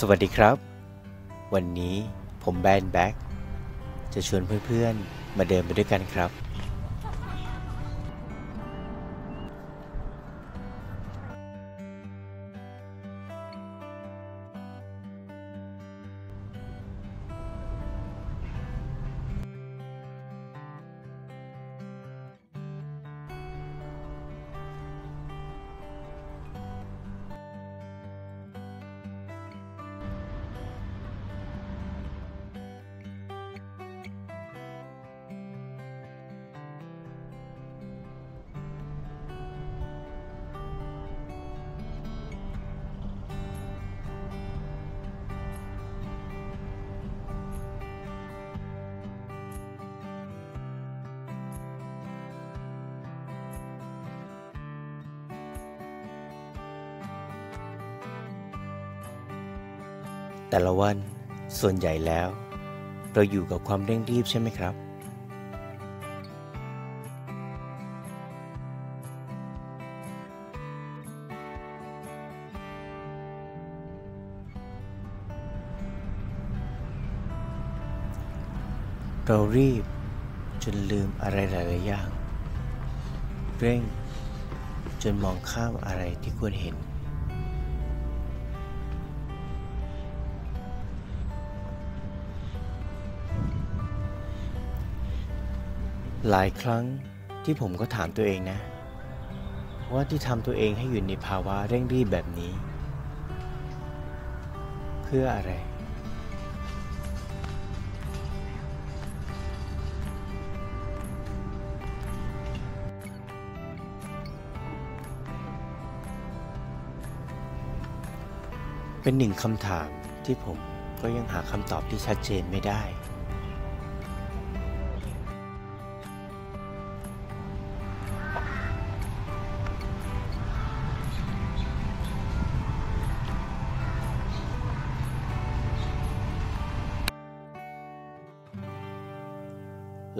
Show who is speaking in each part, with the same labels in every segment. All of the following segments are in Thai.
Speaker 1: สวัสดีครับ วันนี้ผมแบนแบ็กจะชวนเพื่อนๆ มาเดินไปด้วยกันครับ แต่ละวันส่วนใหญ่แล้ว เราอยู่กับความเร่งรีบใช่ไหมครับ เรารีบจนลืมอะไรหลายๆอย่าง เร่งจนมองข้ามอะไรที่ควรเห็น หลายครั้งที่ผมก็ถามตัวเองนะ ว่าที่ทำตัวเองให้อยู่ในภาวะเร่งรีบแบบนี้ เพื่ออะไร เป็นหนึ่งคำถามที่ผมก็ยังหาคำตอบที่ชัดเจนไม่ได้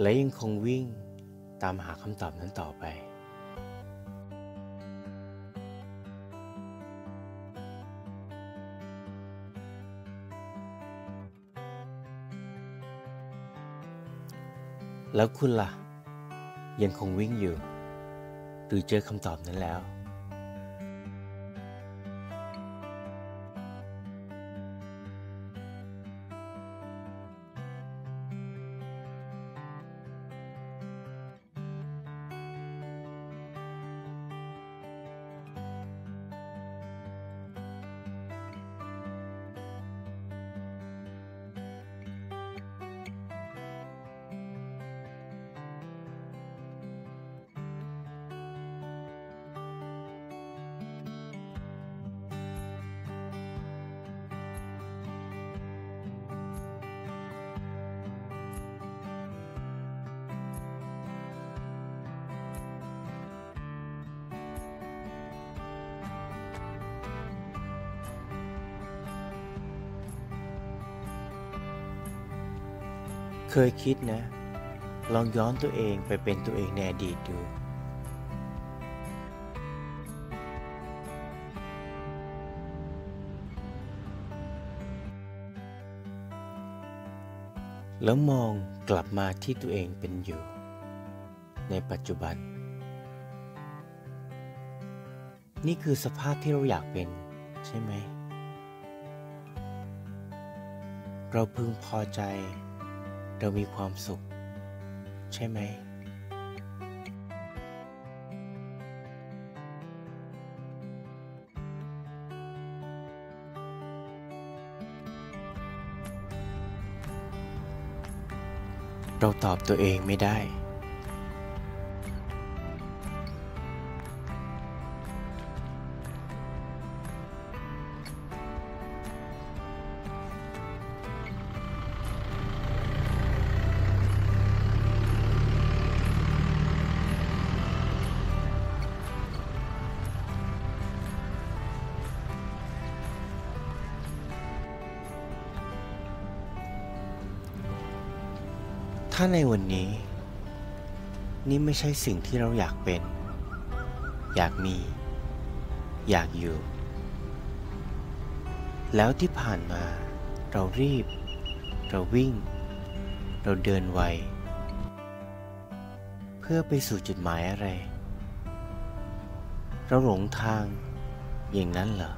Speaker 1: และยังคงวิ่งตามหาคำตอบนั้นต่อไปแล้วคุณล่ะ ยังคงวิ่งอยู่ หรือเจอคำตอบนั้นแล้ว เคยคิดนะ ลองย้อนตัวเองไปเป็นตัวเองในอดีตดูแล้วมองกลับมาที่ตัวเองเป็นอยู่ ในปัจจุบัน นี่คือสภาพที่เราอยากเป็นใช่ไหม เราพึงพอใจ เรามีความสุข ใช่ไหม เราตอบตัวเองไม่ได้ ถ้าในวันนี้ นี่ไม่ใช่สิ่งที่เราอยากเป็น อยากมี อยากอยู่ แล้วที่ผ่านมาเรารีบ เราวิ่ง เราเดินไว เพื่อไปสู่จุดหมายอะไร เราหลงทางอย่างนั้นเหรอ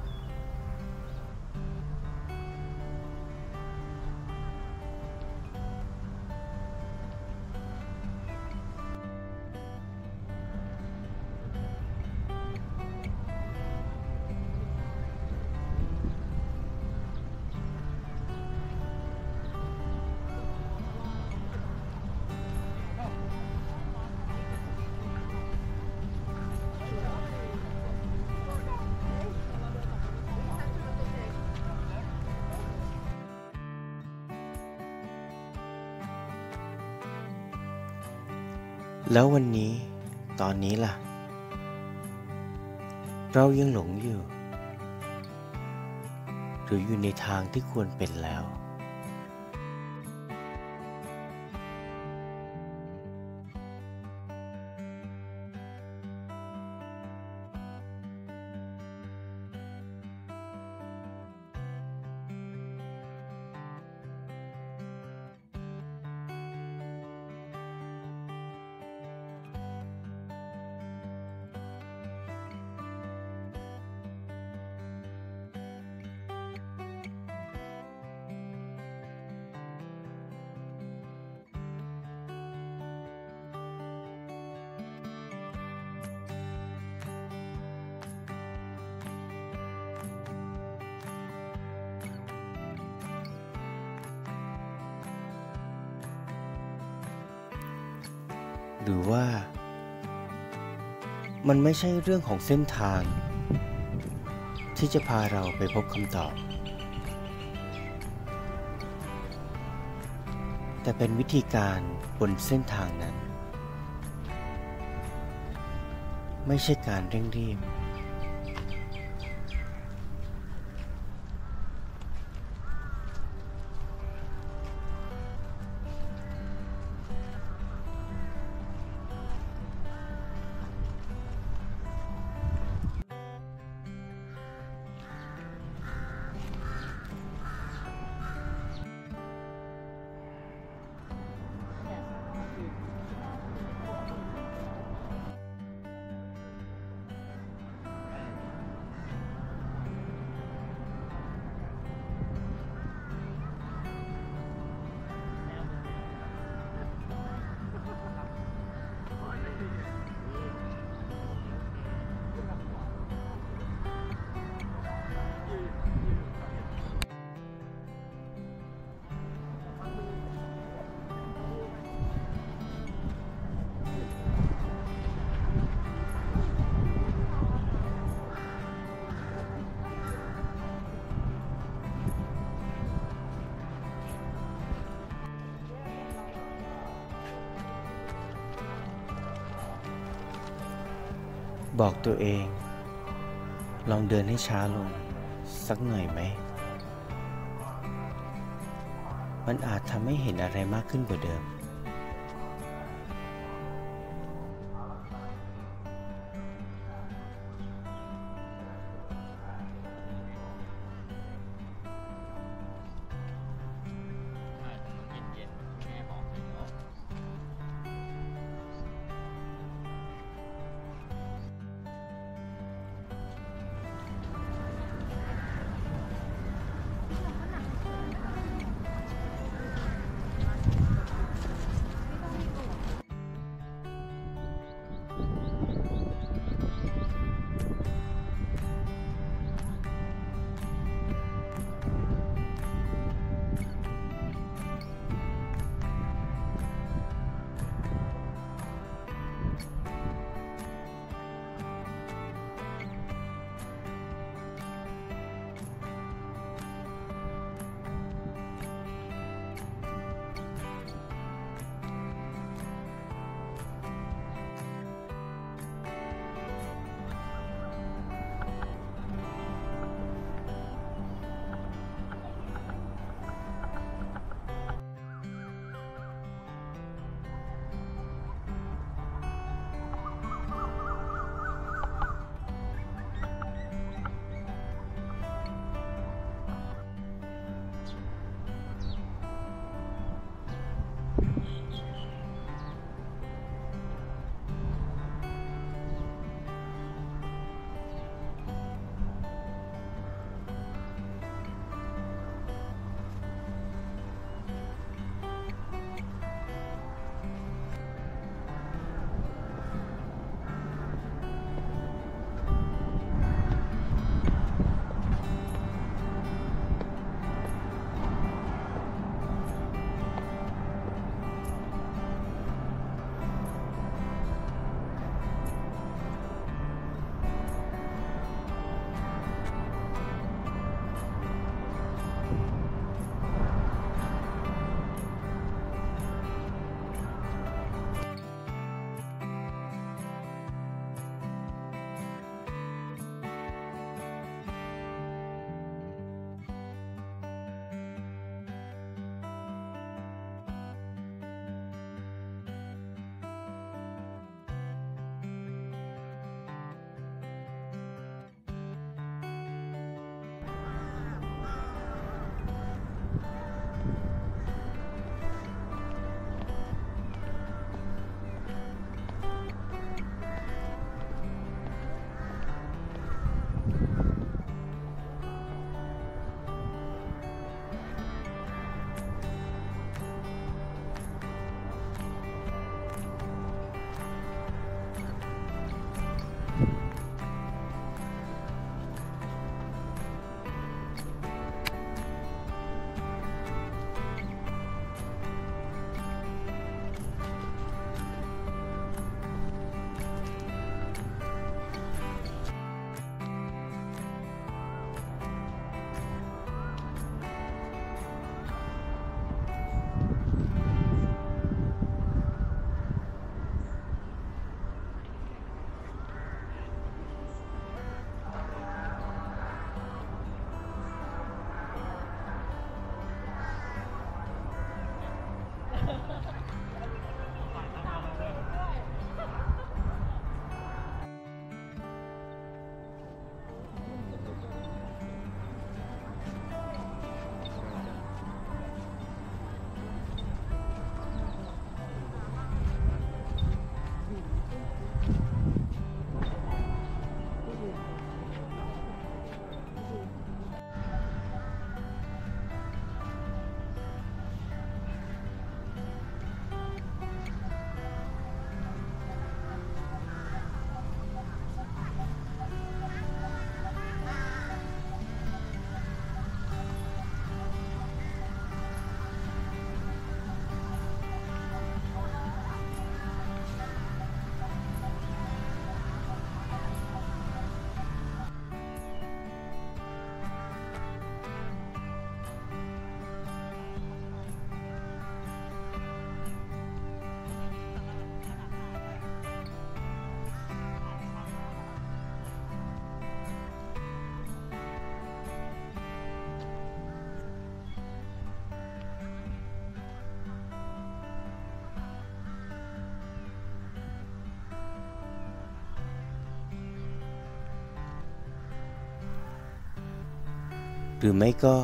Speaker 1: แล้ววันนี้ตอนนี้ล่ะ เรายังหลงอยู่ หรืออยู่ในทางที่ควรเป็นแล้ว หรือว่า มันไม่ใช่เรื่องของเส้นทาง ที่จะพาเราไปพบคำตอบ แต่เป็นวิธีการบนเส้นทางนั้น ไม่ใช่การเร่งรีบ บอกตัวเอง ลองเดินให้ช้าลง สักหน่อยไหม มันอาจทำให้เห็นอะไรมากขึ้นกว่าเดิม หรือไม่ก็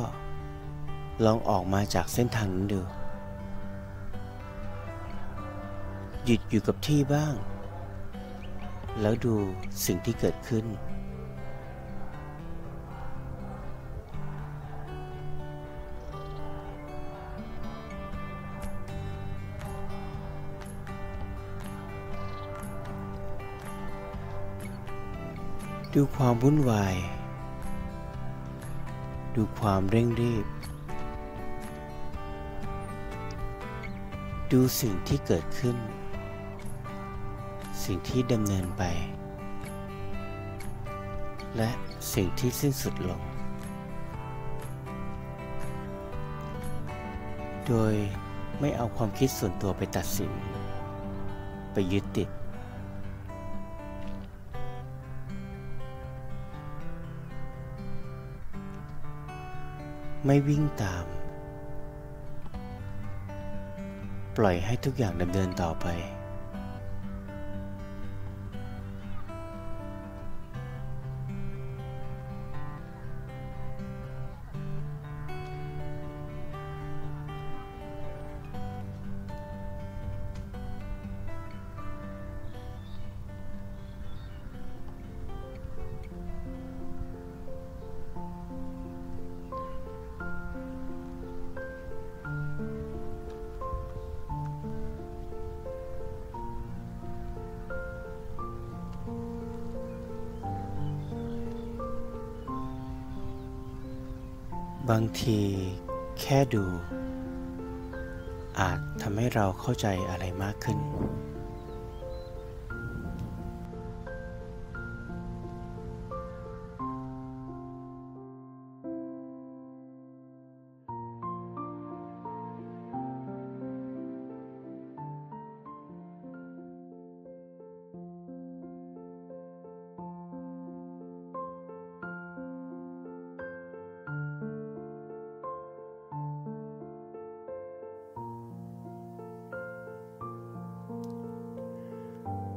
Speaker 1: ลองออกมาจากเส้นทางนั้นดู หยุดอยู่กับที่บ้าง แล้วดูสิ่งที่เกิดขึ้น ดูความวุ่นวาย ดูความเร่งรีบ ดูสิ่งที่เกิดขึ้น สิ่งที่ดำเนินไป และสิ่งที่สิ้นสุดลง โดยไม่เอาความคิดส่วนตัวไปตัดสิน ไปยึดติด ไม่วิ่งตาม ปล่อยให้ทุกอย่างดำเนินต่อไป บางทีแค่ดู อาจทำให้เราเข้าใจอะไรมากขึ้น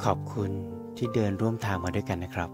Speaker 1: ขอบคุณที่เดินร่วมทางมาด้วยกันนะครับ